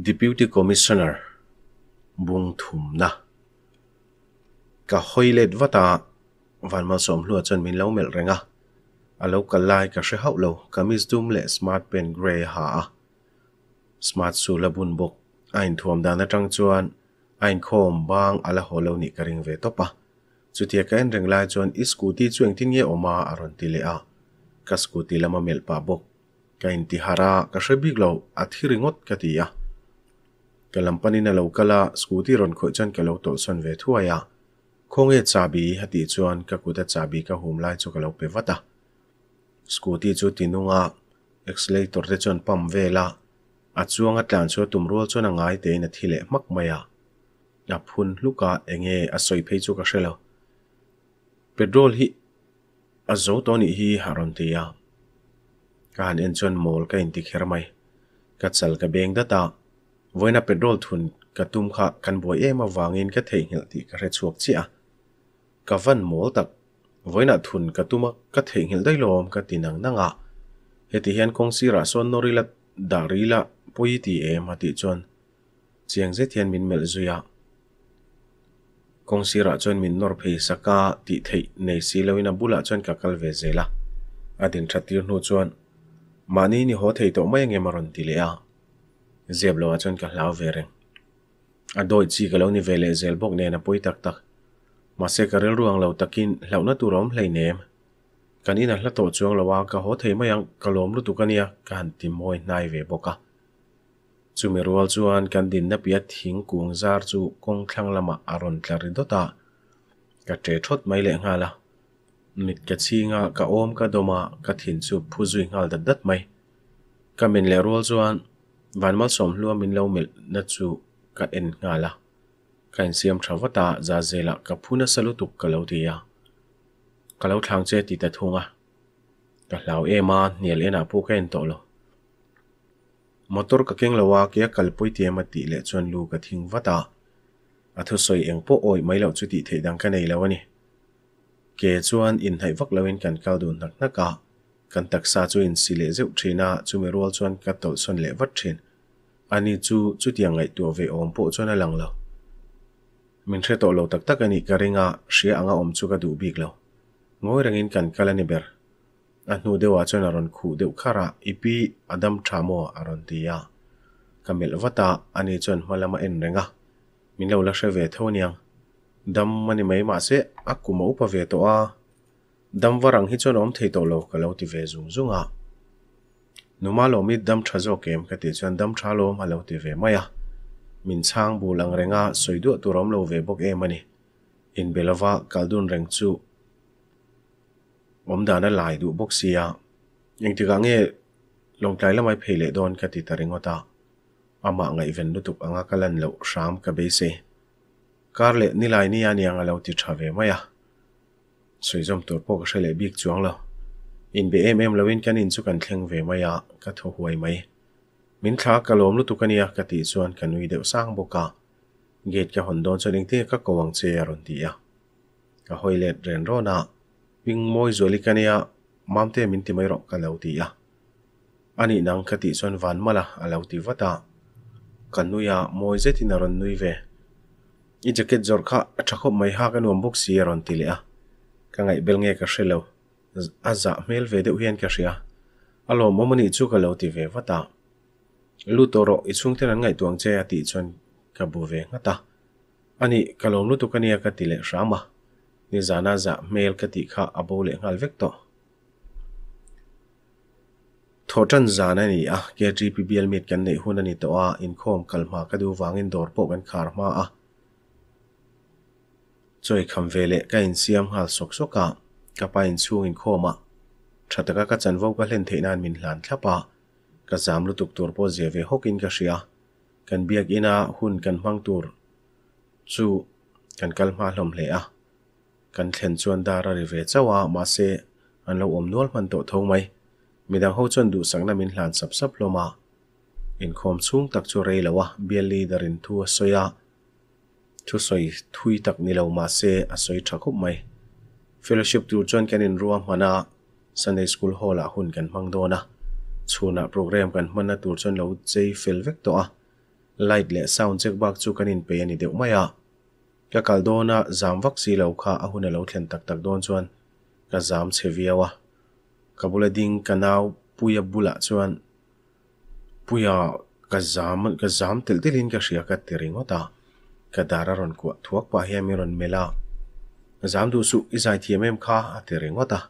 Deputy Commissioner. Bung thum na. Ka hoilet vata, van ma som hlu chan min lo mel renga. Alo ka lai ka she hau lo, kamis dum le smart pen gray ha. Smart su la bun bok, ain thuam da na tang chuan, ain khom bang ala holo ni ka ring ve topa chutia ka en reng lai chuan i scooty chuang tin ye oma aron ti le a. Ka scooty lama mel pa bok. Ka in ti hara, ka she big lo, a thiringot ka ti ya. Ka lampani na lo kala scooty ron kho chan ka lo tol son ve thua ya khong e chabi hati chuan ka kuta chabi ka hum lai chu ka lo pe vata scooty chu tinunga accelerator te chuan pam vela a chuanga tlan chu tum rol chuan a ngai te na thile mak maya a phun luka enge a soi phei chu ka hrelo petrol hi a zo to ni hi haron te ya kan en chuan mol ka in ti kher mai ka chal ka beng da ta voina petrol thun ka tum kha kan boi ema wangin ka thei ngel ti ka re chuak chi a ka van mol tak voina thun ka tuma ka thei ngel dai lom ka tinang nanga heti hian kong sira son norila darila pui ti em hati chuan chiang ze thian min mel zuya kong sira chuan min nor phei saka ti thei nei si loina bula chuan ka kal ve zela adin thatir nu chuan mani ni ho thei to mai nge maron ti le a zeb lo chuan ka hlau ve reng a doi chi ka lo ni vele zel bok ne na pui tak tak ma se ka rel ruang lo takin hlau na turom hlei nem kanina hla to chuang lo wa ka ho thei mayang ka lom lu tu kania ka han ti moi nai ve boka chumi rual chuan kan din na pia thing kung zar chu kong thlang lama aron tlari dota ka tre thot mai le nga la mit ka chi nga ka om ka doma ka thin chu phuzui ngal dat dat mai kamin le rual chuan van mal som hlua min lo mil na chu ka en ngala ka in siam thawata za zela ka phuna salu tuk ka lo tia ka lo thlang che ti ta thunga ka hlau ema nial ena pu ka en to lo motor ka keng lawa kia kalpui ti ma ti le chuan lu ka thing vata a thu soi eng po oi mai lo chu ti thei dang ka nei lo ani ke chuan in hai vak lawin kan kal dun nak na ka kan taksa chu in sile zeu thina chu mi rol chuan ka tol son le vat thin ani chu chu tiang ngai tu ve om po chuan a lang lo min thre to lo tak tak ani ka ringa hria anga om chu ka du bik lo ngoi rangin kan kalani ber a hnu dewa chuan aron khu deuh khara ipi adam thamo aron tia kamel vata ani chuan hmalama en renga min lo la hre ve thoniang dam mani mai ma se akku mo pa ve to a dam warang hi chuan om thei to lo ka lo ti ve zung zunga numa lo mi dam tha zo kem ka ti chuan dam tha lo ma lo ti ve maya min chang bu lang renga soidu turam lo ve bok e mani in belova kaldun reng chu om dana lai du bok sia yang ti gange long tlai lamai phele don ka ti taringota ama ngai ven lutuk anga kalan lo sham ka be se karle nilai ni ani anga lo ti thave maya soi zom tur po ka shele bik chuang lo. In be em em lawin kan in chu kan thleng ve maya ka tho huai mai. Min thla ka lom lu tukania ka ti chuan kan nui deuh sang boka gate ka hon don chaning te, ka kowang che ron ti ya. Ka hoilet ren ro na. Ping moi zoli kania mamte min ti mai ro ka lo ti ya. Ani nang ka ti chuan van mala a lo ti vata kan nuya moi ze tin ron nui ve. I jacket zor kha, a thakho mai ha ka nuam bok si aron ti le a ka ngai bel nge ka hrelo aza mel ve deuh hian ka hria alo momani chu ka lo ti ve vata lu toro i chung ten an ngai tuang che ati chuan ka bu ve ngata ani kalom lu tu kania ka ti le rama ni zana za mel ka ti kha abo le ngal vek to thotan zana ni a ke gpbl mit kan nei hun ani to a in khom kalma ka du wangin dor po kan khar ma a choi kham vele ka in siam hal sok soka ka pa in chung in khoma thataka ka chan vo ka hlen theinan min hlan thlapa ka zam lu tuk tur po zia ve hokin ka hria kan biak ina hun kan hmang tur chu kan kal ma hlom hle a kan thlen chuan dara ri ve chawa ma se an lo om nual man to thong mai midang ho chuan du sangna min hlan sap sap loma in khom chung tak chu rei lawa bial leader in thu soya ทุสอยทุยตักนิลามาเซอสอยทักุบไม่ฟิลลิปตัวตูจอนกันอินรัวมานา Sunday School Hall ละหุ่นกันมังโดนะชูนะโปรแกรมกันมันนะตูจอนเราเจเฟลเวกตัวไลท์และซาวน์เจ็กบักจูกันอินไปยันี่เดี๋ยวไม่อะกะกลโดนะจามวัคซีเราค่ะอาหุ่นเราเทียนตักตักโดนจวนกะจามเชวียวะกบุลดิงกันเอาปุยบุลละจวนปุยอะกะจามกะจามติลติลินกะเสียกะติริงวะตา dara ron ku thuak pa hiam ron mela zam du su izai thiamem kha a tiringota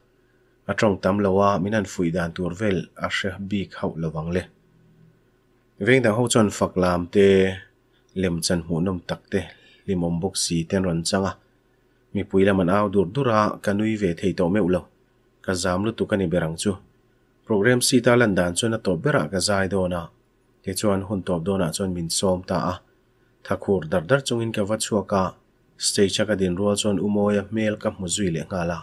a trong tam lawa minan fui dan tur vel a sheh bi khau lawang le veng dang ho chon fak lam te lem chan hu nom tak te limom bok si ten ron changa mi pui laman aw dur dura kanui ve thei to meu lo ka zam lu tu kani berang chu. Program si ta lan dan chuna to bera ka zai do na ke chuan hun top do na chon min som ta a thakur dar dar chungin ka wat chuaka stage ka din rual chon umoya mel ka mu zui le ngala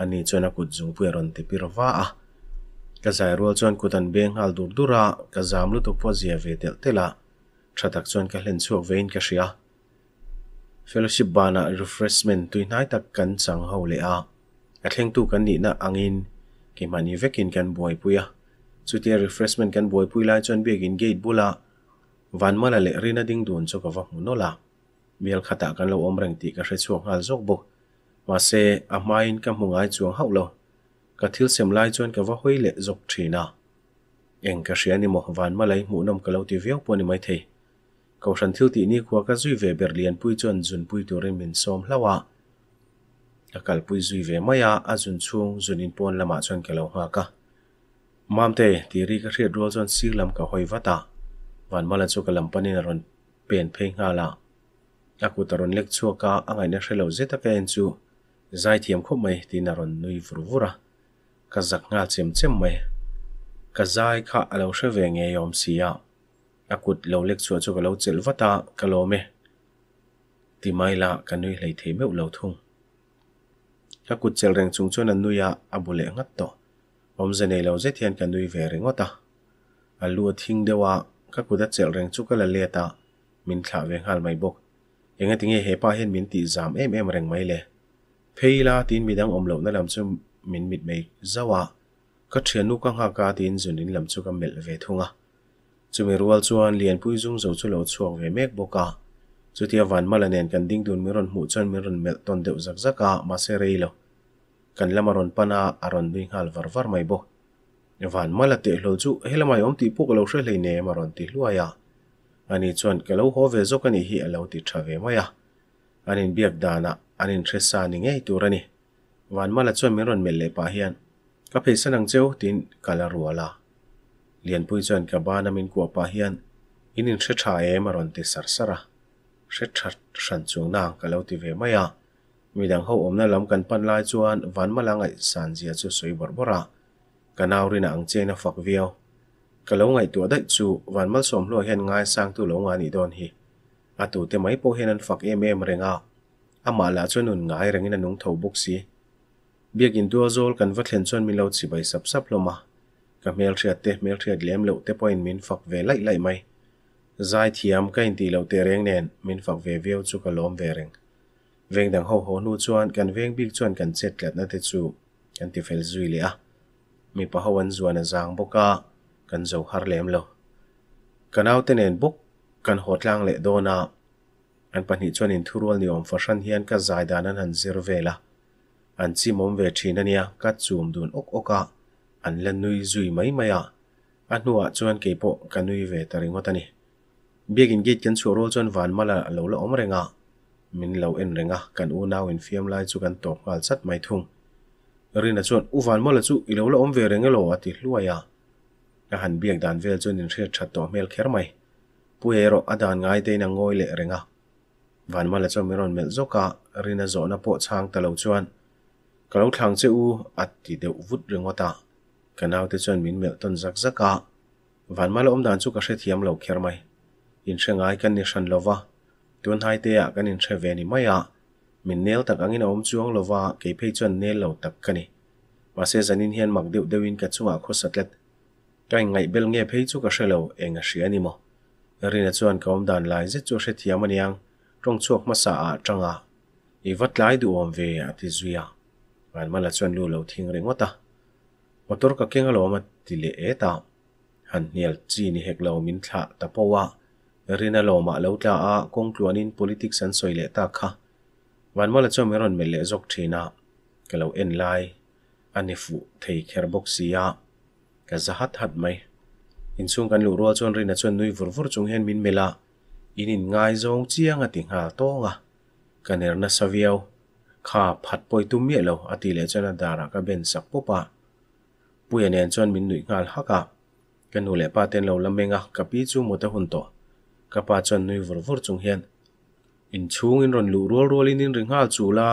ani chona kut zung pu ron te pirwa a ka zai rual chon kutan beng hal dur dura ka zam lu tu po zia ve tel tela thatak chon ka hlen chuak vein ka shia fellowship bana refreshment tui nai tak kan chang ho le a a thleng tu kan ni na angin ki mani vekin kan boy puya chutia refreshment kan boy pui lai chon begin gate bula van mala le rina ding dun cho ka va munola mial khata kan lo om reng ti ka hre chuang hal zok bok ma se a main ka mungai chuang hau lo ka thil sem lai chuan ka va hoi le zok thina eng ka hriani mo van malai mu nom ka lo ti viau poni mai thei ko ran thil ti ni khuwa ka zui ve berlian pui chuan jun pui tu re min som hlawa ka kal pui zui ve maya a jun chung junin pon lama chuan ka lo ha ka mamte ti ri ka hriat rol chuan siglam ka hoi vata van mala chu ka lam panin ron pen phei nga la aku taron lek chu ka angai na hrelo zeta ka en chu zai thiam kho mai tin ron nui vur vura ka zak nga chem chem mai ka zai kha alo hre ve nge yom sia akut lo lek chu chu ka lo chel vata ka lo me ti mai la ka nui hlei the me lo thung ka kut chel reng chung chon an nuya abule ngat to om zene lo ze thian ka nui ve ringota alu thing dewa các cụ đã trở rèn chú các là lê ta mình thả về hal mai bốc. Anh tiếng hệ pa hen mình tị giảm em em rèn mai lệ phê la tin mi đang ôm lậu nó làm cho mình mịt mày zawa các thuyền nu căng hạ ca tin dùn đến làm cho các mệt về thung à chú mình rual chuan liền pui dung dầu cho lậu chuồng về mép bốc à chú tia van mà là nền cần đinh đồn mi ron mũ chân mi ron mệt toàn đều giặc giặc à mà sẽ rây lậu cần làm ron pana aron đuôi hal vờ vờ mai bốc van mala te lo chu helamai om ti puk lo hre le ne maron ti hluaya ani chuan ke lo ho ve zok ani hi alo ti thave maya anin biak dana anin thre sa ni ngei turani van mala chuan miron mel le pa hian ka phei sanang cheu tin kala ruala lian pui chuan ka bana min kwa pa hian inin thre tha e maron ti sarsara hre tha hran chung na ka lo ti ve maya midang ho omna lam kan pan lai chuan van malangai san zia chu soi bor bora kanaw rin ang chena fak viaw kalo ngai tu dai chu, van mal som lo hen ngai sang tu lo nga ni don hi. Atu te mai po hen an fak em em renga ama la chon nun ngai rengin anung tho buk si. Biakin tu zol kan va thlen chon mi lo chi bai sap sap lo ma. Ka mel thria te, mel thria lem lo te point min fak ve lai lai mai. Zai thiam ka in ti lo te reng nen, min fak ve viaw chu ka lom ve reng. Veng dang ho ho nu chuan, kan veng bik chuan kan chet lat na te chu, kan ti fel zui le a mi pahawan zuan a zang boka kan zo har lem lo. Kanaw tenen buk kan hotlang le dona an pani chuan in thurwal ni om fashan hian ka zai danan han zir vela an chi mom ve thin ania ka chum dun ok oka an lan nui zui mai maya a. Nuwa ah chuan ke po ka nui ve taringotani biakin gate kan churol chuan van mala lo la om renga min lo en renga kan u naw in fiam lai chu kan top ngal chat mai thung. Rina chuan u van mala chu i lo lo om ve renga lo ati hluaya ka han biak dan vel chuan in hre that to mel kher mai pu hero adan ngai te na ngoi le renga van mala chu miron mel zoka rina zo na po chang ta lo chuan ka lo thlang che u ati deuh vut ringota kanaw te chuan min mel ton zak zaka van mala om dan chu ka hre thiam lo kher mai in hrengai kan ni hran lova tuan hai te a kan in hre ve ni maya min nel tak angin om chuang lova ke phei chuan nel lo tak kani ma se zanin hian mak deuh deuhin ka chunga kho satlet kai ngai bel nge phei chu ka hrelo eng a hria ni mo rina chuan ka om dan lai zet chu hre thiam aniang rong chuak ma sa a tanga i vat lai du om ve a ti zuya wan mala chuan lu lo thing ringota motor ka kenga lo ma ti le eta han nial chi ni hek lo min thla ta rồi rina lo ma lo tla a công tluan in politics an soi lệ ta kha. วันมาละจอมเอรอนเมลเลจกทีนะก็เราเอ็นไลอันนี้ฟุเทยเคอร์บอกซียาก็จะหัดหัดไหมอินซุงกันลูรัวจนรินะจนนุยฟูฟูรจงเห็นมินเมลาอินินง่ายจงเจียงอติงหาโตงะกันเอรนัสเวียวข้าผัดปอยตุ้มเยลอติเลจันดาราก็เบนสักปุ๊บะปุยเนียนจนมินนุยงานฮักะกันหนูเลป้าเตนเราละเมงะกับปีจูมดหุนโตกับปาจนนุยฟูฟูรจงเห็น in ron lu rual rual in in ring hal chu la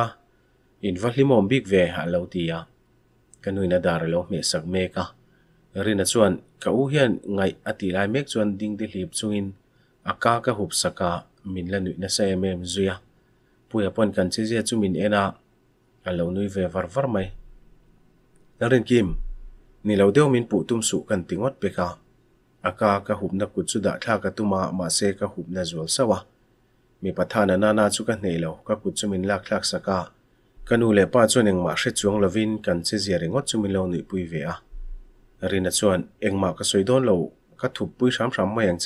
in va hlimom bik ve ha lo ti ya kan nui na dar lo me sak me ka rina chuan ka u hian ngai ati lai mek chuan ding ti hlip chungin aka ka hup saka min la nui na sa em em zuya puya pon kan chi zia chu min ena alo nui ve var var mai rin kim ni lo deuh min pu tum su kan tingot peka aka ka hupna kut chu da thla ka tuma ma se ka hupna zual sawa มีปัทานานานาจุกันเนลก็กุจุมินลักลักสกากันูเลป้าจวนเองมาเช็จวงลวินกันเสียเรงดจุมินเหนุปุยเวอะรินจวนเองมากสวยโดนเลก็ถูกปุยสามสามเมาอย่างเจ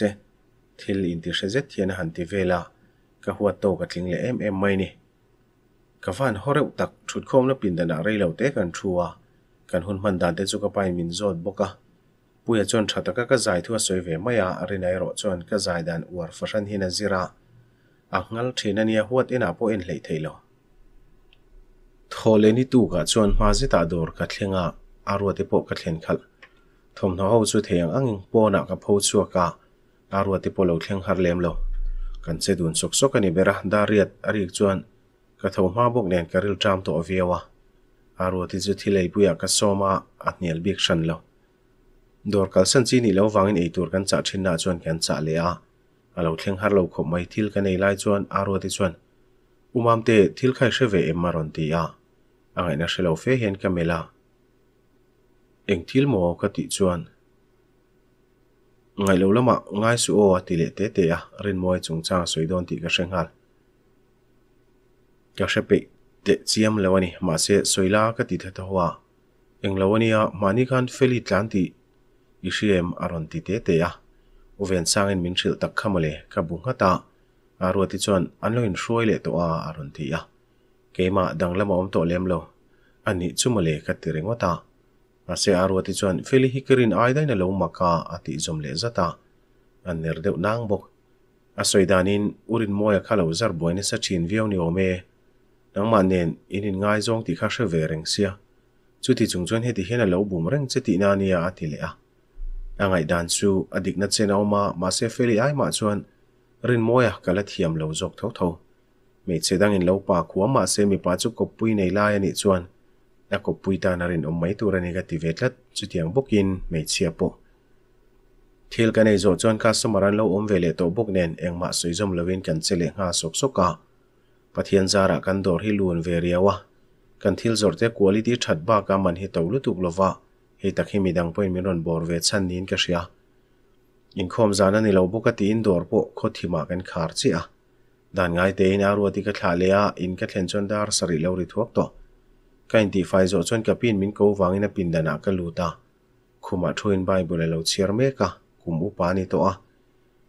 ทิลอินติเชเจเทียนหันติเวลาก็หัวโตกัดลิงเลเอ็มเอ็มไม่เนี่ยกฟันฮอเรวตักชุดคมและปินดนาเรเลวเตกันชัวกันหุ่นมันดานเตจุกไปมินจอดบกะปุยจวนชัตกะก็ใจทั่วสวยเวไม่อะรินไอรอจวนก็ใจดันอวดฟัชันฮินาจิระ zira angal thina nia huat ina po en lei theilo thole ni tu ka chon ma zita dor ka thlenga arwa te po ka thlen khal thom no ho chu theyang angin po na ka pho chu ka arwa te po lo thleng har lem lo kan che dun sok sok ani bera dariat ari chuan ka tho ma bok nen karil tram to aviawa aro ti chu thilei puya ka soma a hnial bik shan lo dor kal san chi ni lo wangin ei tur kan cha thin na chuan kan cha le a alo thleng har lo khop mai thil kan ei lai chuan aro ti chuan umam te thil khai hre ve em maron ti a angai na shelo fe hen ka mela eng thil mo ka ti chuan ngai lo lama ngai su o ti le te te a rin moi chung chang soidon ti ka hrenghal ka hrepe te chiam lawani ma se soila ka ti thata huwa eng lawania mani khan feli tlanti isiem aron ti te te ya uven sangin min thil tak khamale ka bung hata aro ti chon anloin hroi le to a arun ti ya. Keima danglama om to lem lo. Ani chumale ka tirengota ase aro ti chon feli hikerin aidai na lo maka ati zom le zata an ner deu nang bok. Asoidanin urin moya khalo zar boini sa chin viau ni ome nang ma nen inin ngai zong ti kha hre ve reng sia. Chu ti chung chuan he ti hena lo bum reng che ti na nia a ti le a angai dan chu adik na chen ma ma se feli ai ma chuan rin moya kala thiam lo zok tho tho. Me che dang in lo pa khuwa ma se mi pa chu kopui nei lai ani chuan. Na kopui ta na rin om mai tu rani ga ti vetlat chu tiang bokin me chia po. Thil ka nei zo chuan ka samaran lo om vele to buk nen engma soizom lovin kan chele nga sok soka pathian zara kan dor hi lun ve riawa kan thil zorte quality that ba ka man hi to lutuk lova he tak hi midang point min ron bor ve chan nin ka ria in khom zana ni lo boka ti in dor po kho thima kan khar chi a dan ngai te in aru ti ka thla le a in ka thlen chon dar sari lo ri thuak to kain ti fai zo chon ka pin min ko wangin a pin dana ka luta khuma thuin bible lo chiar me ka kum upa ni to a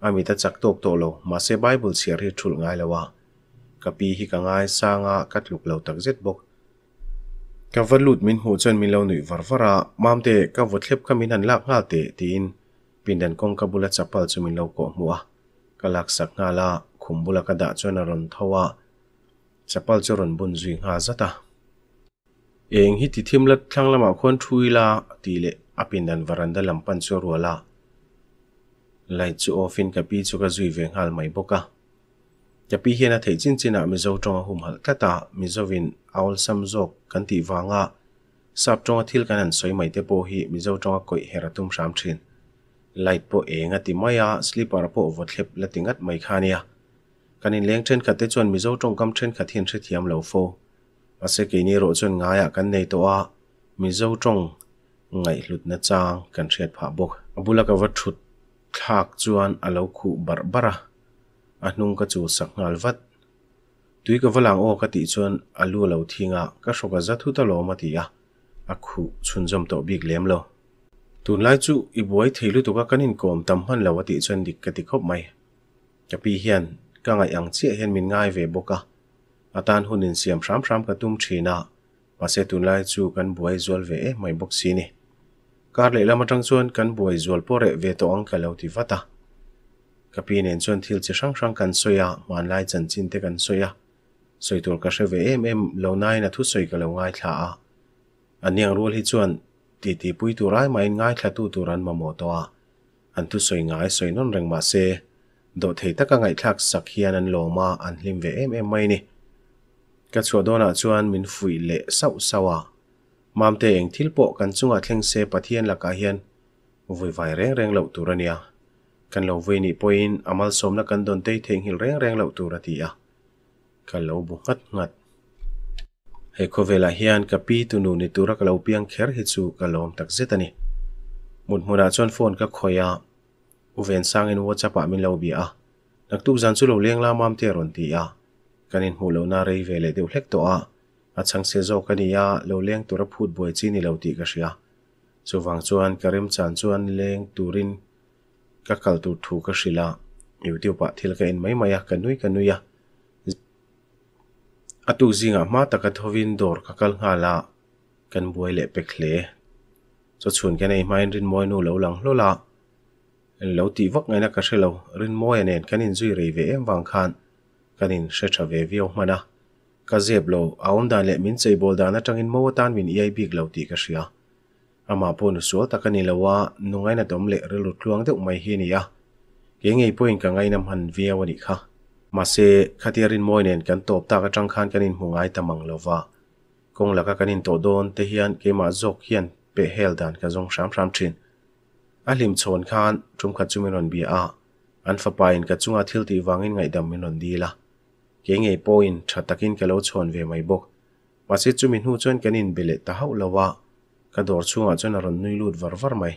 ami ta chak tok to lo ma se bible chiar hi thul ngai lawa kapi hi ka ngai sanga katluk lo tak zet bok ka valut min hu chen min lo nui varvara mamte ka vothlep ka min han lak nga te tin pindan kong ka bula chapal chu min lo ko muwa ka lak sak nga la khumbula ka da chon ron thawa chapal chu ron bun zui nga zata eng hi ti thim lat thlang lama khon thui la ti le apindan varanda lampan chu ruala lai chu ofin ka pi chu ka zui ve ngal mai boka จะพิเฮียนเทจินจินะมิโซจงหุ่มหัลกะตามิโซวินเอาสมโซกกันตีวางะสับจงทิลกันนั้นสวยไหมเตโปฮีมิโซจงกอยเฮระตุมสามชินไลโปเองติมายะสลีปาราโปวัดเล็บและติงัดไม่ขานียกันินเลี้ยงเช่นขัดเตจวนมิโซจงกำเช่นขัดเทียนเชเทียมเหลาโฟอาศัยกินีโรจนงายกันในตัวมิโซจงไงหลุดนะจางกันเชิดผาบกบุลกวัตถุทากจวนอาลูกบาร์บาระ a hnung ka chu sak ngal vat. Tui ka valang o ka ti chuan alu lo thinga. Ka hroka za thu ta lo ma ti a. A khu chhun jom to bik lem lo. Tun lai chu i buai theilu to ka kanin kom tam han lo ati chuan dik ka ti khop mai. Ka pi hian, ka ngai ang che hian min ngai ve boka atan hunin siam ram ram ka tum thina pase tun lai chu kan buai zol ve e mai bok si ni. Kar le lama tang chuan kan buai zol pore ve to ang ka lo ti vata ka pi nen chuan thil chi sang sang kan soya man lai chan chin te kan soya soi tur ka she ve em em, lo nai na thu soi ka lo ngai thla a. Aniang rul hi chuan, ti ti pui tu rai mai ngai thla tu turan ma mo to a. An thu soi ngai soi non reng ma se. Do thei taka ngai thak sak hian an lo ma, an hlim ve em em mai ni. Ka chua dona chuan min fui le sau sawa mam te eng thil po kan chunga thleng se pathian la ka ah hian. Vui vai reng reng lo turania kan lo voi ni poin amal somna kan don te theng hil reng reng lo turatia kan lo bu ngat ngat he ko vela hian ka pi tu nu ni tura ka lo piang kher hi chu ka lom tak zetani mut muna chuan phone ka khoya sang sangin whatsapp a min lo bi a nak tu zan chu lo leng la mam te ron ti a kanin hu lo na rei vele deuh hlek to a a chang se zo kania lo leng tura phut boi chi ni lo ti ka ria chu wang chuan karim chan chuan leng turin ka kal tu thu ka hrila youtube pa thil ka in mai maya ka nui ka nuya atu zinga ma taka thovin dor ka kal nga la. Kan buai le pekhle cho chun ka nei main rin moi nu lo lang lo la. Lo ti vak ngai na ka shelo rin moi cái kanin zui rei ve em wang khan. Kanin she tha ve vio mana ka zeb lo aum dan le min chei bol dan atangin mo tan min ei big lo ti ka shia ama po nusua takanilawa nungay na domle rilut luang de umay hiniya. Kengay po in kangay nam hanviya wani ka. Mase katiarin mo inen kan top ta katang khan kanin hungay tamang lova. Kung laka kanin to doon te hiyan kay mazok hiyan pe hel dan ka zong sham sham chin. Alim chon khan trum katsuminon biya. An fapain katsunga tilti wangin ngay daminon dila. Kengay po in chatakin kalaw chon ve may bok. Mase chumin hu chon kanin bilet tahaw lawa. Ka dor chunga chon ron nui lut var var mai.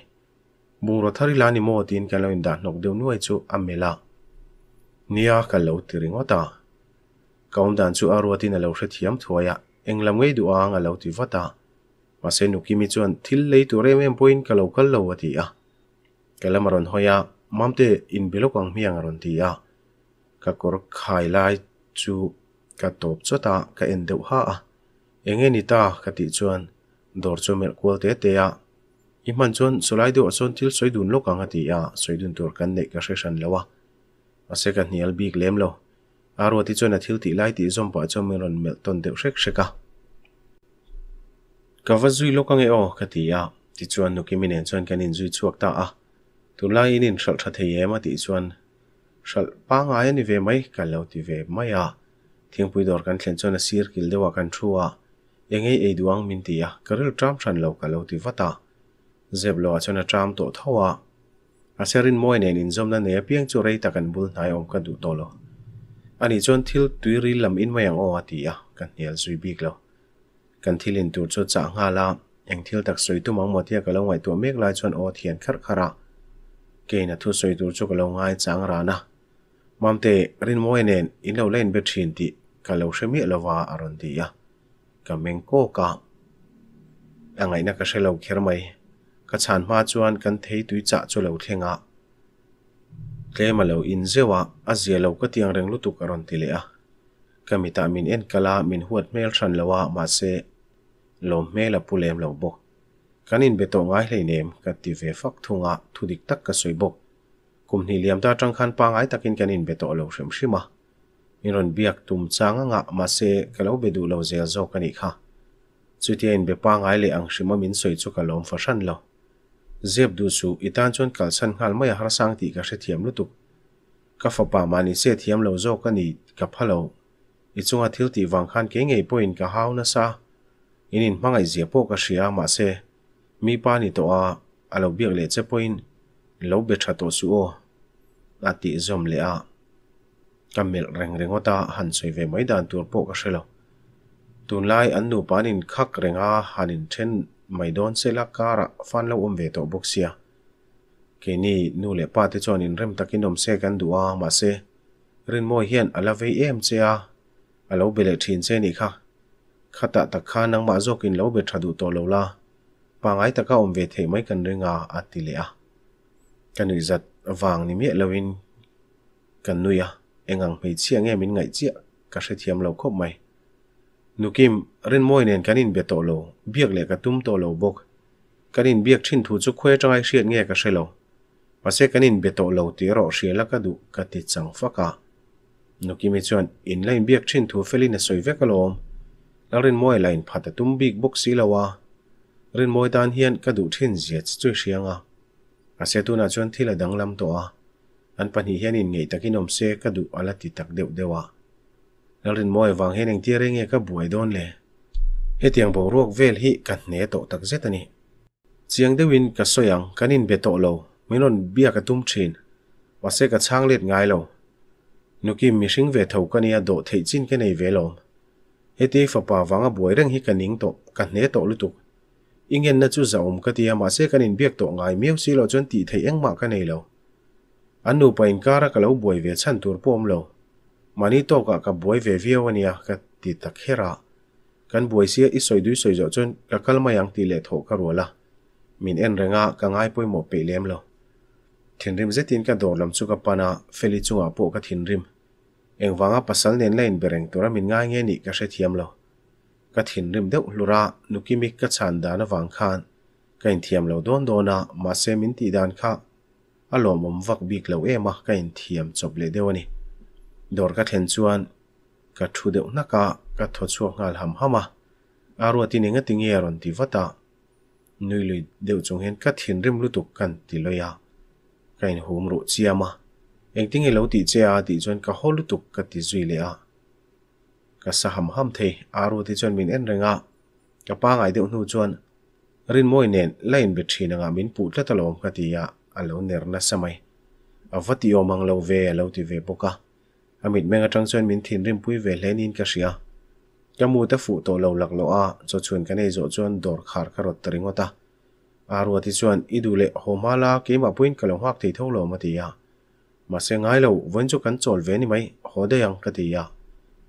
Bung ro thari lani mo tin ka lo in da nok deu nuai chu amela nia ka lo tiring ota kaum dan chu arwatin a lo hre thiam thuaya. Englam ngei du ang a lo ti vata. Ma se nu kimi chuan thil lei tu re mem point ka lo kal lo ati a kalamaron hoya mamte in bilokang miang ron ti a ka kor khai lai chu ka top chota ka en deuh ha a. Enge ni ta ka ti chuan dor chu mer kwal te te a i man chuan solai do chon thil soidun lokang ati a soidun tur kan nei ka hresan lawa a se ka hnial bik lem lo aro ti chuan a thil ti lai ti zom pa chu min ron mel ton deuh hrek hreka ka va zui lokang e o ka ti a ti chuan nu ki minen chuan kan in zui chuak ta a tu lai in in shal tha thei ema ti chuan shal pa nga ni ve mai ka lo ti ve mai a thing pui dor kan thlen chuan a sir kil dewa kan thua engei ei duang min ti a karil tram than lo ka lo ti vata zeb lo chuan a tram to thawa a serin moi nen in zom na ne piang chu rei takan bul nai om ka du to lo ani chuan thil tui ri lam in mai ang o ati a kan hial zui bik lo kan thilin tur chu cha nga la eng thil tak soi tu mang motia ka lo ngai tu mek lai chuan o thian khar khara ke na thu soi tur chu ka lo ngai chang ra na mamte rin moi nen in lo len be thin ti ka lo shemi lova aron ti ya กะเมงโกกะอังไงนัก็ใชลเรครมัยกะชานมาจวนกันเทยตุยจะจุเลวเทงะเลมาเลวอินเจวะอาเซียเราก็เตียงเร่งลุตุกรอนตีเลยอะก็มิตามินเอ็นกะลามินหวดเมลชันเลวะมาเซลมเมลปุเลมเลวบกกันินเบตงไอเลยเนมกะติเวฟักทุงอะทุดิกตักกะสวยบกกุมนีเลียมตาจังคันปางไอตักินกันินเบตโลเชมชิมา iron biak tum changa nga ma se kalo be du lo zel zo kani kha. Chutia in be pa ngai le ang shima min soi chu kalom fa shan lo. Zeb du su itan chon kal san hal mai har sang ti ka hre thiam lu lutuk ka fa pa mani se thiam lo zo kani ka phalo i chunga thil ti wang khan ke ngei point ka haw na sa. Inin mangai zia po ka shia ma se. Mi pa ni to a alo biak le che point lo be tha to su o. Ati zom le a. kamel reng rengota han soi ve mai dan tur po ka hrelo tun lai an nu panin khak renga hanin then mai don se la kara fan lo um ve to boxia ke ni nu le pa te chon in rem takin om se kan duwa ma se rin mo hian ala ve em che a alo bele thin che ni kha khata ta kha nang ma zokin lo be thadu to lo la pa ngai ta ka om ve the mai kan ringa atile a kan ri zat wang ni mi lawin kan nuya engang mei chia nge min ngai chia, ka hre thiam lo khop mai. Nukim rin moi nen kanin be to lo, biak le ka tum to lo bok. Kanin biak thin thu chu khwe tangai hriat nge ka hrelo pase kanin be to lo ti ro hriala ka du, ka ti chang faka nukimi chuan, in line biak thin thu felin a soi vekalom rin moi line phata tum big box silawa rin moi dan hian ka du thin zia chu hrianga. A se tu na chuan thila danglam to a an pan hi hian ngei takin om se ka du ala ti tak deuh dewa rin moi wang hen eng tia renge ka buai don le. He tiang bo ruak vel hi kan ne to tak zet ani. Chiang deuin ka soyang kanin be to lo. Minon bia ka tum thin. Wa se ka chang let ngai lo. Nuki mishing ve thau kania do thei chin ke nei ve lo. He ti fa pa wanga buai reng hi kaning to ka ne to lu tu ingen na chu zaum ka tia ma se kanin biak to ngai miu si lo chon ti thei eng ma ka nei lo. Anu pa in kara ka lo buai ve chan tur pom lo mani to ka ka buai ve vio ania ka ti tak hera kan buai sia i soi du soi zo chon ka kalma yang ti le tho ka rola min en renga ka ngai poi mo pe lem lo thin rim zetin ka dor lam chu ka pana feli chunga po ka thin rim eng wanga pasal nen lain bereng tora min ngai nge ni ka hre thiam lo ka thin rim deuh lura nukimik ka chan da na wang khan ka in thiam lo don dona ma se min ti dan kha alom om vak bik lo ema ka in thiam chop le dewani dor ka thlen chuan ka thu deuh na ka ka tho chuak ngal ham hama aro tin enga tingi aron ti vata nui lui deuh chung hen ka thin rim lu tuk kan ti loya ka in hum ru chiama eng tingi lo ti che a ti chuan ka hol lu tuk ka ti zui le a ka sa ham ham the aro ti chuan min en renga ka pa ngai deuh nu chuan rin moi nen lain be thina nga min pu tla talom ka ti ya alo ner na samai avati omang lo ve alo ti ve boka amit menga tang chuan min thin rim pui ve hlenin ka hria kamu ta fu to lo lak lo a cho chuan ka nei zo chuan dor khar ka rot taringota arwa ti chuan idule homala ke ma puin kalong hak thei tho lo ma ti ya. Ma se ngai lo wen chu kan chol ve ni mai, ho de yang ka ti ya.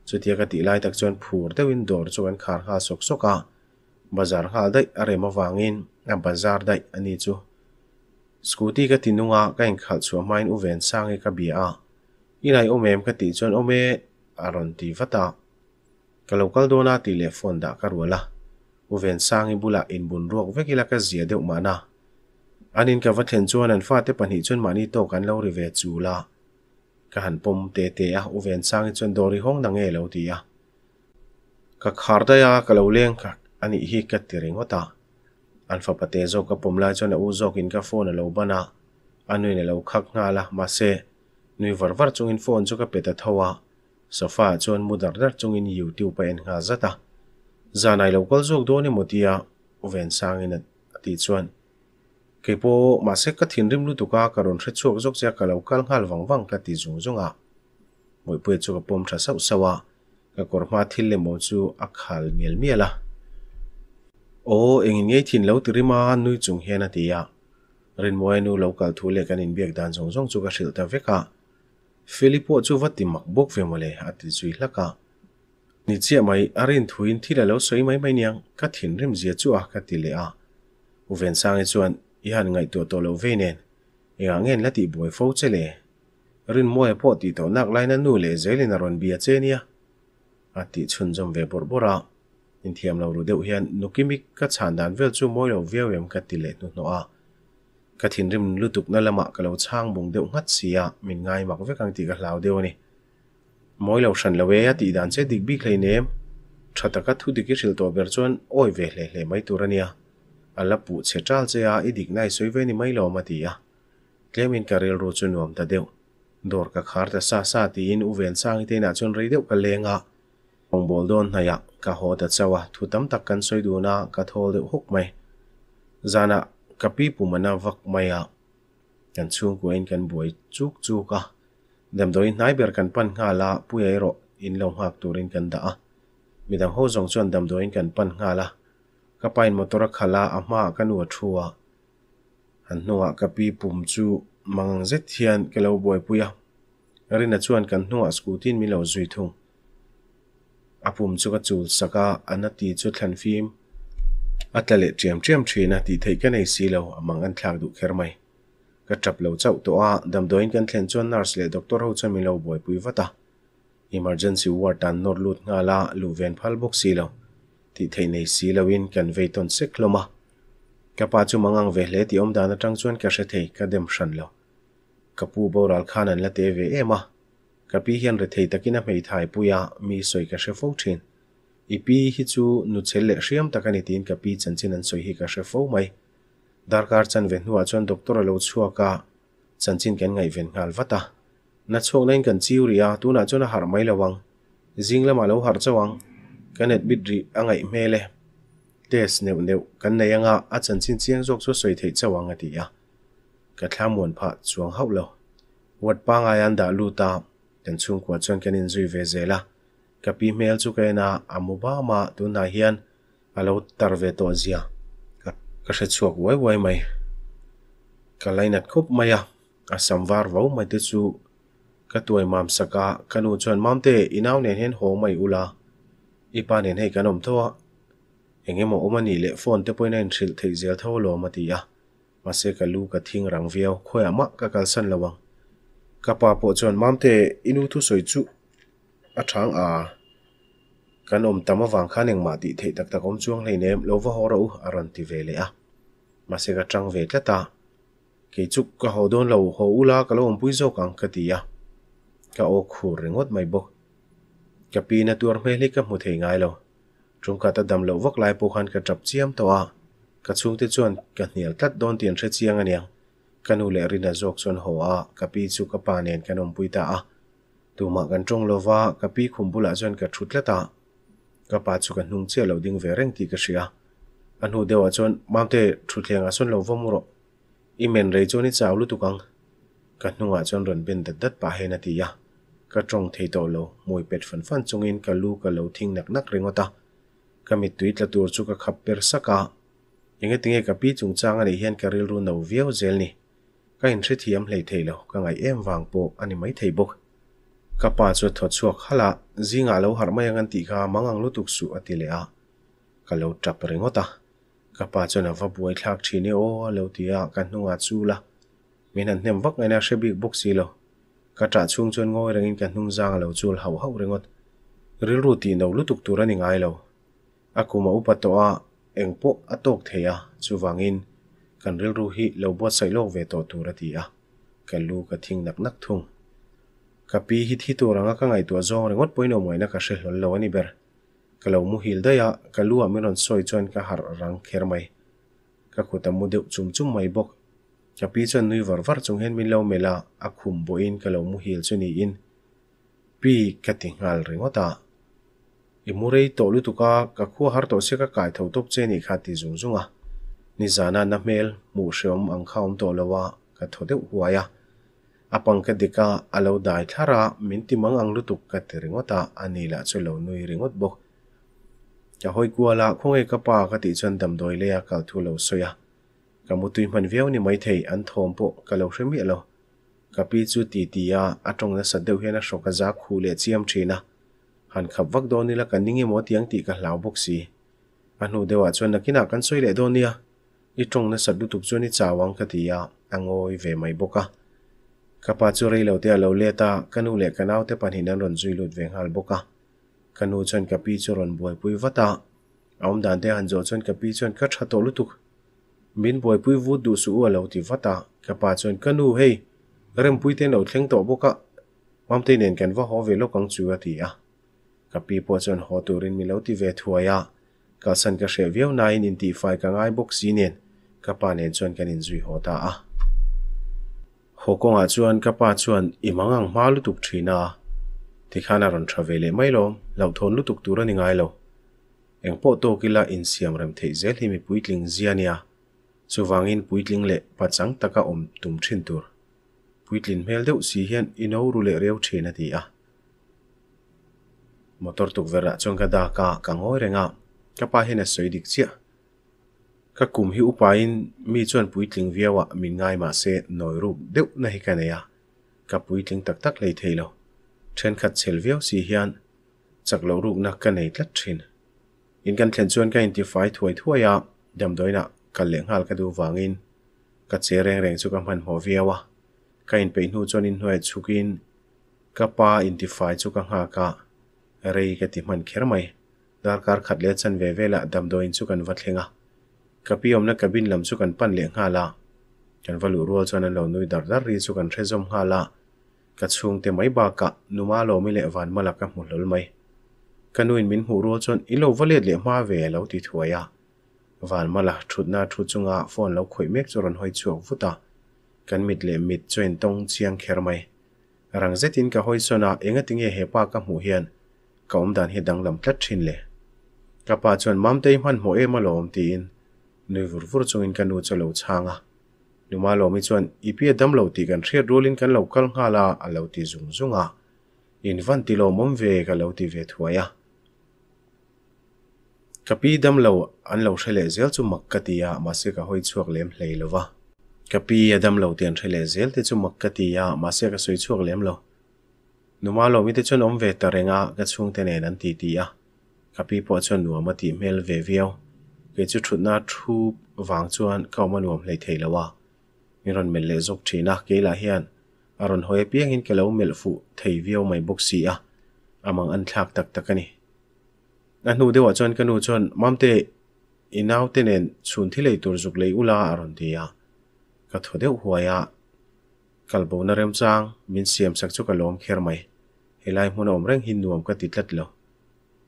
Chu tia ka ti lai tak chuan phur te win dor chu kan khar ha sok a. Bazar hal dai are ma wangin a bazar dai ani chu. Scooty ka tinunga ka in khal chu main u ven sangi ka bia inai omem ka ti chuan ome aron ti vata ka local dona ti le phone da ka ruala u ven sangi bula in bun ruak vekila ka zia deuh mana anin ka vathen chuan an fa te pani chuan mani to kan lo ri ve chu la ka han pom te te a u ven sangi chuan dori hong na nge lo ti a ka khar da ya ka lo leng ka ani hi ka ti ring ota an fa pate zo ka pom lai chuan u zo kin ka phone lo bana anui ne lo khak nga la, ma se. Nui var var chung in phone chu ka peta thowa. Sofa chuan mudar dar chung in youtube pa en nga zata zanai lo kal zok do ni motia u ven sangin ati chuan ke po ma se ka thin rim lu tu ka karon thre chuak zok cha ka lo kal ngal wang wang ka ti zung zunga moi pui chu ka pom tha sau sawa. Ka kor ma thil le mo chu akhal miel miela o engin ngei thin lo tirima nui chung hian atia rin moi nu local thu le kan in biak dan zong zong chu ka hril ta veka Filipo chu vati mak bok ve mole ati zui laka ni chia mai arin thuin thila lo soi mai mai niang ka thin rim zia chu a ka ti le a uven sang e chuan i han ngai to to lo ve nen e a ngen lati boy fo che le rin mo e po ti to nak lai na nu le zelin ron bia che nia. Ati chun jom ve bor bora in thiam lo ru deuh hian nukimi ka chan dan vel chu moi lo viau em ka tile nu no a. Ka thin rim lutuk na lama ka lo chang bung deuh ngat sia min ngai mak ve kang ti ka hlau deuh ni moi lo shan lo ve a, ti dan che dik bi khlei nem. Thata ka thu dik ril to ber chuan oi ve hle hle mai turania ala pu che chal che a, i dik nai soi ve ni mai lo ma ti a. Klemin ka rel ro chu nuam ta deuh. Dor ka khar ta sa sa ti in, u ven sang te na chon rei deuh ka lenga คงโบลดนนายกกะโหดเจ้าวะทุตัมตักันสวยดูนากะทอลเดฮุกไม่จานะกะปีปุมันน่าวักไม่อะกันช่วงกูเองกันบวยจุกจุกอะเดมโดยนายเบรกันปั้นงาลาปุยไอโรอินลงหักตัวเองกันดามีดังโฮจงชวนเดมโดยกันปั้นงาลากะไปมอตรักาลาอามากันหัวชัวหันหัวกะปีปุ่มจูมังเซทียนกะเลวบวยปุยอะรินัดชวนกันหัวสกูตินมีเหลาจุยทง apum chu ka chul saka anati chu thlan fim. Atlale triam triam thina ti thei ka nei si amang an thlak du kher mai. Ka trap lo chau to a, dam doin kan thlen chuan nurse le doctor ho chami lo boi pui vata. Emergency ward an nor lut nga la lu ven phal bok silo ti thei nei si in kan ve ton sek loma ka pa chu mangang ve hle ti om dan atang chuan ka hre thei ka dem hran lo. Kapu boral khan an la te ve ema ka hian re thei takin a mei thai puya mi soi ka hre fo thin. Ipi hi chu nu chel le hriam takani tin ka pi chan chin an soi hi ka hre fo mai. Darkar chan ve hnuwa chuan doctor lo chhuwa ka chan chin kan ngai ven ngal vata. Na chok nain kan chiu ria tuna chuan a har mai lawang zinglam lo har chawang kanet bidri angai mele tes neu neu kan nei anga a chan chin chiang jok chu soi thei chawang ati ya ka thlamon pha chuang hau lo wat pa nga yan da lu ta kan chung kwa chuan kan in zui ve zela kapi mel chu kaina amuba ma tu na hian alo tar ve to zia ka hre chuak wai wai mai ka lainat khop maya a samvar vau mai te chu ka tuai mam saka kanu chuan mam te inaw nen hen ho mai ula ipa nen hei kanom thoa engemaw awmani le phone te pawhin a in hrilh theih zel tho lo mati ti a mase ka lu ka thing rang viau khoi ama ka kal san lawang kapa po chon mamte inu thu soi chu. Athang a. Kan om tam awang khan engmah ti theih tak tak om chuang nei nem. Lova horo hawr ti vele a. Ma se ga tang ve tlata ke chuk ka ho don lo ho ula ka lo om pui zo kang ka ti a. Ka o khu ringot mai bo. Ka pi na tur me hi ka mu thei ngai lo. Trung ka ta dam lo vak lai pu khan ka trap chiam to a. Ka chung te chuan ka hnial tat don tian hre chiang aniang kanu le rina zok chon ho a kapi chu ka panen kanom puita a. Tuma kan trong lova kapi khumbula pi ka thut la ta. Ka pa chu ka hnung che lo ding ve reng ti ka ria an dewa chon mamte te chon thleng a chuan lo vom ro. Rei choni chawlu tukang ka hnunga chon ron ben dat dat pa hena ti ya. Ka trong thei to lo moi pet fan fan chungin ka lu ka lo thing nak nak ringota kami tuit la tur chu ka khap per saka inge tinge ka pi chung changa ani hian ka ril ru no viau zel ni ka in thri thiam hlei thei lo ka ngai em wang po ani mai thei bok ka pa chu thot chuak hala zinga lo har mai angan ti kha mangang lu tuk su atile a ka lo tap ringota ka pa chu na va buai thlak thini o lo tia ka hnunga chu la. Min an hnem vak ngai na shebi bok si lo ka tra chung chuan ngoi rangin ka hnung zang lo chul hau hau ringot ril ru ti no lu tuk tur ani ngai lo aku ma upa to a engpo atok theya chuwangin kan ril ru hi lo bo sai lo ve to tu ra ti a kan lu ka thing nak nak thung ka pi hi thi tu ranga ka ngai tu zong rengot poino moi na ka she hlol lo ani ber ka lo mu hil da ya ka lu a meron soi chon ka har rang kher mai ka khuta mu deuh chum chum mai bok ka pi chon nui var var chung hen min lo mela a khum bo in ka lo mu hil chuni in. Pi ka ti ngal rengota imurei murei to lu tuka ka khu har to se ka kai tho top che ni kha ti zung zunga ni zana na mel mu shom ang khaum to lawa ka thode huaya apang ka dika alo dai thara minti mang ang lutuk ka tiringota anila ani chu lo nui ringot bok ka hoi kuala khonge ka pa ka ti chan dam doi le ya kal thu lo soya ka mutui man viau ni mai thei an thom po ka lo hremi lo. Ka pi chu ti ti ya atong na sa deuh hian a za khu le chiam thina han khap vak do nila kan ningi e mo tiang ti ka hlau bok si. Anu dewa ah chuan nakina kan soi le do nia i tong na sat lutuk chuan i chawang ka ti ya angoi ve mai boka kapa chu rei lo te lo le ta kanu le kanau te pan hinan ron zui lut veng hal boka kanu chuan ka pi chu ron boi pui vata aum dan te han zo chuan ka pi chuan ka tha to lutuk min boi pui vu du su a lo ti vata kapa chuan kanu hei rem pui te no thleng to boka mam te nen kan va ho ve lo kang chu ati a ka pi po chon ho turin mi lo ti ve thuaya ka san ka she viau nine in ti fai ka ngai box sinen ka kapa nen chuan kan in zui ho ta ah. a ho kong a chuan kapa chuan i mangang ma lu tuk thina ti khana ron travel e mai lo lo thon lu tuk tur ani ngai lo. Eng po to kila in siam rem thei zel hi mi puitling ziania chuwangin puitling le pachang taka om tum thin tur. Puitlin mel deuh si hian ino ru le reu thina ti a motor tuk vera chongka da ka kangoi renga kapa hena soi chia. Ka kum hi upa in mi chuan puitling viawa min ngai ma se noi ru deuh na hi ka neya ka puitling tak tak lei theilo then khat chel viau si hian chak lo ru na ka nei tlat thin in kan thlen chuan ka identify thuai thuai ya dam doina ka leng hal ka du wangin ka che reng reng chu ka man ho viawa ka in pe nu chon in hnuai chukin ka pa in ti fai chu ka nga ka rei ka ti man kher mai dar kar khat le chan ve vela dam do in chu kan va thlenga ka pi om na ka bin lam chu kan pan le nga la kan valu rual chuan an lo nui dar dar ri chu kan hrezom nga la ka chung te mai ba ka numa lo mi le van mala ka hmu hlol mai kanuin min hu rual chuan i lo valet le ma ve lo ti thuaya van mala thut na thu chunga phone lo khoi mek choron hoi chuak vuta kan mit le mit choin tong chiang kher mai rang zetin ka hoi sona enga tinge he pa ka mu hian ka om dan he dang lam tlat thin le ka pa chuan mam te man mo e ma lom ti in nui vur vur chung in kan nu chalo changa nu ma lo mi chuan i pi dam lo ti kan thriat rolin kan lo kal nga la a lo ti zung zunga in van ti lo mom ve ka lo ti ve thuaya kapi dam lo an lo threle zel chu makkatia ma se ka hoi chuak lem hlei lova kapi adam lo tian threle zel te chu makkatia ma se ka soi chuak lem lo. Numa lo mi te chon om ve ta renga ka chung te nen an ti ti a. Kapi po chon nu ma ti mel ve viau ke chu thut na thu wang chuan ka ma nuam hlei thei lawa mi ron mel le zok thina ke la hian aron hoi piang in ke lo mel fu thei viau mai bok si a amang an thak tak takani na nu de wa chon ka nu chon mamte inaw tenen chun thi lei tur zuk lei ula aron dia ka tho deuh huaya kalbo na rem chang min siam sak chu ka lom kher mai helai mun om reng hin nuam ka ti tlat lo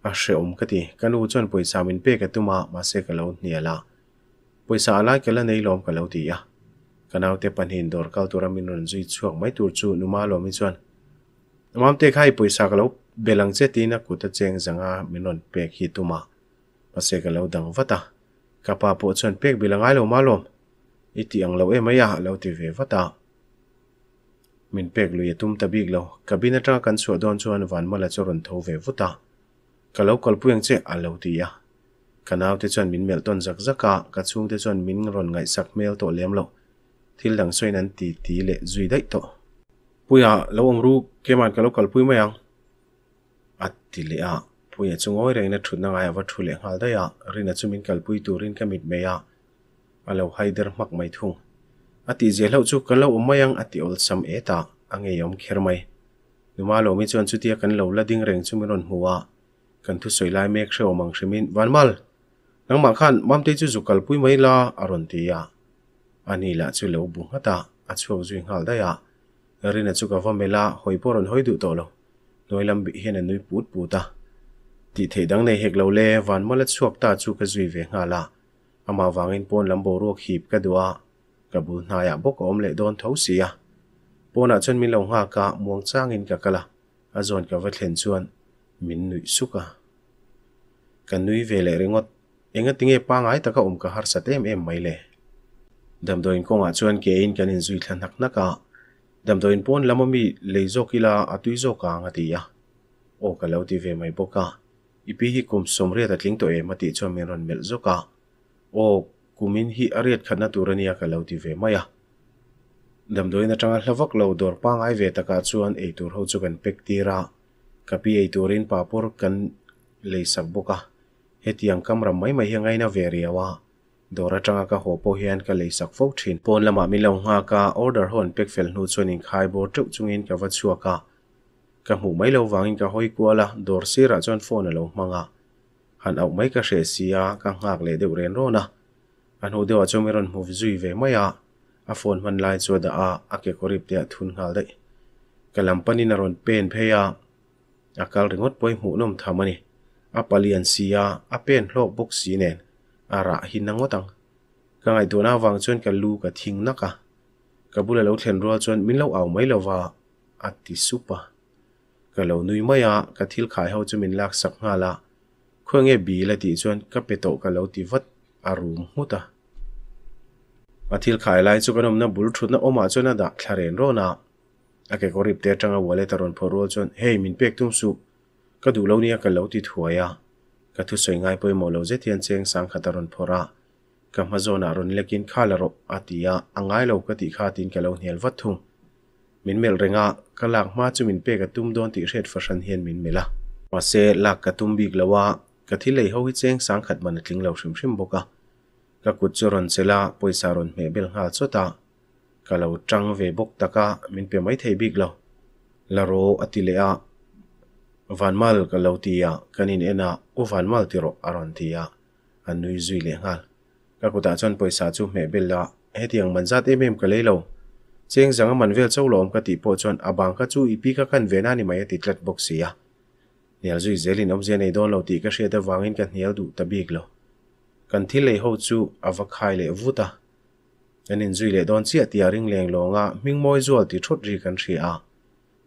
a hre om ka ti ka nu chon poisa min pe ka tuma ma se ka lo hniala poisa ala ka la nei lom ka lo ti ya kanaw te panhin dor kal tura min ron zui chuak mai tur chu numa lo mi chuan mam te khai poisa ka lo belang che ti na ku ta cheng zanga min ron pe khi tuma ma se ka lo dang vata ka pa po chuan pek bilangai lo malom iti ang lo e maya lo ti ve vata min pek lu yatum tabik lo kabina tra kan chu don chuan van mala choron tho ve vuta kalau kal puyang che alo ti ya kanaw te chuan min mel ton zak zaka ka chung te chuan min ron ngai sak mel to lem lo thil dang soin an ti ti le zui dai to puya lo om ru keman kalau kal pui mayang at ti le a puya chungoi reng na thut na ngai wa thu le rin da ya rina chumin kal pui turin ka mit me ya alo haider mak mai thung ati zelo chu kan lo umayang ati ol sam eta ange yom kher mai numa lo mi chuan chutia kan lo la ding reng chu mi ron huwa kan thu soi lai mek sheo mang shrimin van mal. Nang ma khan, mam te chu zukal pui mai la, aron ti ya. Ani la chu lo bu hata a chu zui ngal da ya. Rina chu ka va mela hoi poron hoi du to lo. Noi lam bi hian nui put puta ti thei dang nei hek lo le, van mal chuak ta chu ka zui ve nga la ama wangin pon lambo ruak hip ka dua. ka bu na ya bok om le don tho sia pona ah chon min lo nga ka, muang chang in ka kala. A zon ka va thlen chuan min nui suka kan nui ve le ringot. Enga tinge pa ngai taka um ka har sa tem em mai le. Dam doin ko nga chuan ke in kan in zui thlan hak na ka. Dam doin pon lamami le zo kila atui zo ka nga ti ya. O ka lo ti ve mai boka ipi hi kum somre ta tling to e mati cho min ron mel zo ka. O kumin hi ariat khatna turania ka lo ti ve maya damdoi na atanga hlavak lo dor pa ngai ve taka chuan e tur ho chu kan pek tira kapi ei turin papur kan leisak boka hetiang kamram mai mai hiangai na veriawa dora tanga ka ho po hian ka leisak fo thin pon lama mi lo nga ka order hon pek fel nu chuan in khai bo tuk chungin ka va chua ka ka mu mai lo wangin ka hoi kuala dor sira chuan phone lo manga han au mai ka hre sia ka ngak le deuh ren ro na an hu dewa chu miron hmuv zui ve maya a phone man lai chu da a a ke korip te thun ngal dai kalam pani na ron pen pheya a kal ringot poi mu nom thamani a palian sia a pen hlo box si nen a ra hin na ngotang ka ngai tu na wang chuan ka lu ka thing na ka ka bula lo thlen ro chuan min lo aw mai lo wa a ti supa ka lo nui maya ka thil khai ho chu min lak sak nga la khwenge bi la ti chuan ka pe to ka lo ti vat arum huta athil khai lai chu kanom na bul thut na oma chona da thlaren ro na ake korip te tanga wale taron phoro chon hey min pek tum su ka du lo nia ka lo ti thuaya ka thu soi ngai poi mo lo je thian cheng sang khataron phora ka ma zona ron lekin khala ro atia angai lo ka ti kha tin ka lo hnel vat thung min mel renga ka lak ma chu min pe ka tum don ti ret fashion hian min mela ma se lak ka tum bik lawa ka thi lei ho hi cheng sang khat man tling lo shrim shrim boka ka kut chu ron chela poisa ron me bel ngal chota ka lo tang ve bok taka min pe mai thei bik lo la atile a van mal ka lo tia kanin ena u van mal tiro aron tia an nui zui le ngal. Ka kuta chon poisa chu me bel la, he tiang man zat em em ka le lo. Cheng zanga man vel chaw lom ka ti po chon abang ka chu ipi ka kan vena ni mai ti tlat box sia nial zui zelin om zen don lo ti ka she ta wangin ka hnial du ta bik lo. Kan thi le ho chu avakhai le vuta anin zui le don chia tia ring leng lo nga mingmoi zual ti thot ri kan thri a.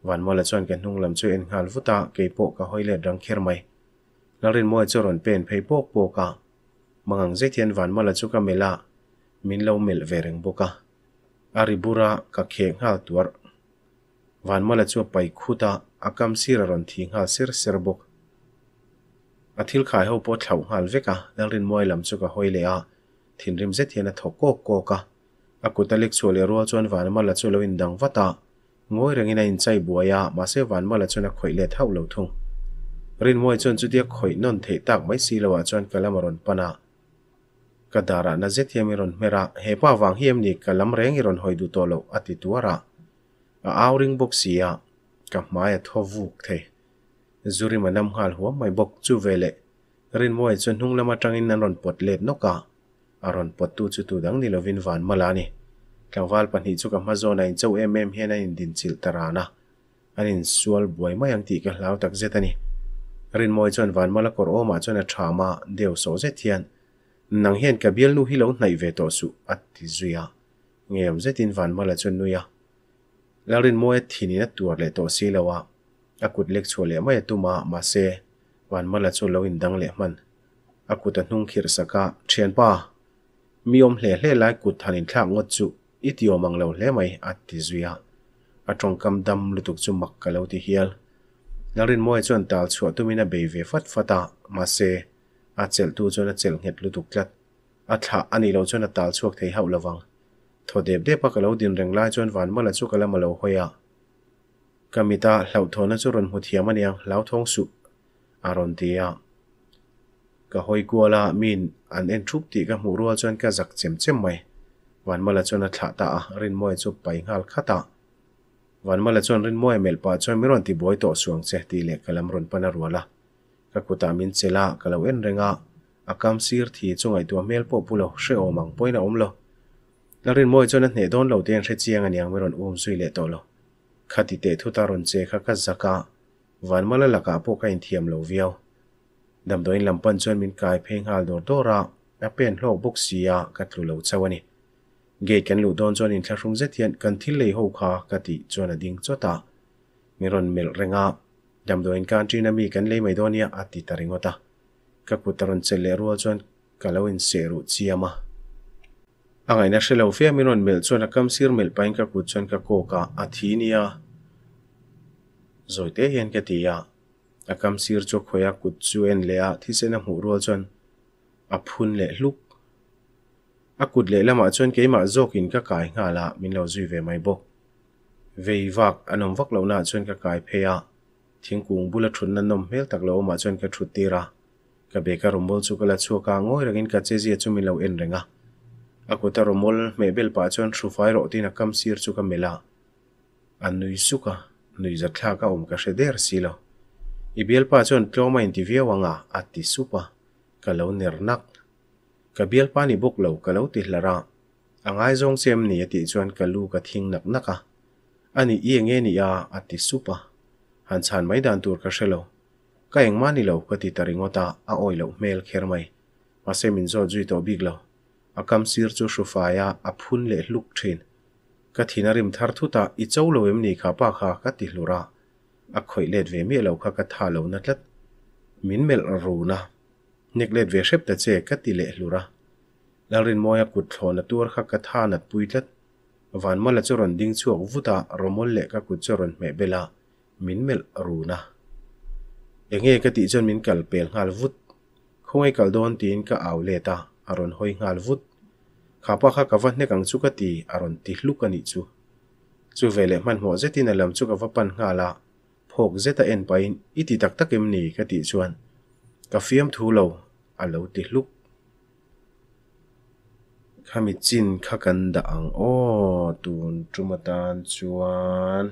วันมาละชวนกันนุ่งลำช่วยเอ็นขานฟุตาเกยโปกะห้อยเล็ดรังเคียร์ไม่นักเรียนมัวจรนเป็นเพยโปกโปกะมังเจเทียนวันมาละชุกะเมลามินเลาเมลเวริงโปกะอาริบุระกะเคงฮาตัววันมาละชัวไปคุตาอากำซีรรนทิงหาเสรเสรบกอาทิลขายเขาปวดเข่าลเวกะนักเรียนมวยลำชุกะห้อยเลียถิ่นริมเจเทียนถกโกโกกะอากุตะเล็กชัวเลรัวจวนวันมาละชัวเลวินดังวตา ngawi rangin a inchai buaya ma se wanmala chuan a khoihle thau lo thung rin moi chuan chutia khoi non thei tak mai si lowa chuan kalamaron pana kadara na zethiam i ron mera hepa wang hiam ni kalam reng i ron hoidu tolo ati tuara a awring bok sia ka hmai a thovuk the zuri manam hal huam mai bok chu vele rin moi chuan hunglama tangin an ron pot let noka aron pot tu chu tu dang ni lovin van malani tlangwal pahnih chu ka hma zawna in chau em em hian a in din chil tarana an in sual buai mai ang ti ka hlau tak zet rin moi chuan van mala kor oma ah chuan a thama deu so zet hian. Nang hian ka bial nu hi lo nai ve to su at ti zuya ngem zetin van mala chuan nuya larin moi thini na tur le to si lawa akut lek chole mai tuma ma se. Van mala chu lo in dang le man akut a hnung khir saka thian pa. Mi om hle hle lai kut thanin thak ngot chu itio manglo hle mai at ti zuya atong kam dam lutuk chu mak kalo ti hial larin moi chuan tal chu tumina be ve fat fata ma se, a chel tu chuan a chel nget lutuk tlat. A tha ani lo chuan a tal chuak thei hau lawang tho dep de pa kalo din reng lai chuan van mala chu kala malo hoya kamita hlau thona chu ron hu thiam lau thong su aron tia ka hoi kuala min an en thup ti ka mu rual chuan ka zak chem chem mai. วันมาละชวนทะตารินมวยจุบไปงาลขตาวันมาละชวนรินมวยเมลปาชวนมิรอนที่บอยต่อสวงเสตีเล็กกลำรนปนรัวละกักุตามินเซลากลาเอ็นเรงอากามซีร์ที่จงไอตัวเมลปอบุโลเชอมังปอยนาอมโลลรินมวยชวนเนโดนเหล่าเตียนเชจียงอันยังมิรอนอุ้มซุยเลตโลขัติเตทุตารนเจคักจักะวันมาละลักะพวกกันเทียมเหล่าเวียวดำโดยลำปันชวนมินกายเพลงฮาลโดโดระนับเป็นโลกบุกเสียกัดลุเหล่าเจวานี่ ge kan lu don chuan in thlarung zetian kan thil lei ho kha ka ti chuan a ding chota miron mel renga dam doin kan trina mi kan lei mai donia ati taringota ka kutaron chele rual chuan kalau in seru chiama angai na shelo fe miron mel chuan a kam sir mel pain ka kut chuan ka ko ka athinia zoite hian ka tia a kam sir cho khoya kut chu en le a thi se na hmu rual chuan a phun le hluk a kut le lama chuan keima zok in ka kai nga la min lo zui ve mai bo. Vei vak anom vak lo na chuan ka kai phe a. Thingkung bula thun na nom mel tak lo ma ah chuan ka thut tira ka be ka rumol chu kala chu ka ngoi rangin ka che zia chu mi lo en renga a. Kuta rumol me bel pa chuan thru fai ro tin a kam sir chu ka mela. An nui suka nui za thla ka om ka she sheder silo i bel pa chuan tlawma in ti viawanga at ti supa ka lo ner nak ka bial pa ni buk lo ka lo ti hlara angai zong sem ni ati chuan ka lu ka thing nak naka ani i nge ni ya at ti supa han chan mai dan tur ka shelo ka eng ma ni lo ka ti taringota a oi lo mel kher mai ma se min zo zui to big lo a kam sir chu shufaya a phun le luk thin ka thinarim thar thuta i cholo em ni kha pa kha ka ti hlura a khoi let ve mi lo kha ka tha lo na tlat min mel ru na nek let ve shep ta che ka ti le lura larin moya kut thona tur kha ka tha na pui tlat van ma la choron ding chuak vuta romol le ka kut choron me bela min mel ru na enge ka ti chon min kal pel ngal vut khongai kal don tin ka aw le ta aron hoi ngal vut khapa kha ka van ne kang chu ka ti aron ti hlu ka ni chu chu vele man mo zetin alam chu ka va pan ngala phok zeta en pain iti tak tak em ni ka ti chuan กาเฟียมทูโลอาโลติลุกข้ามิจินข้ากันดังโอ้ตูนจุมตานชวน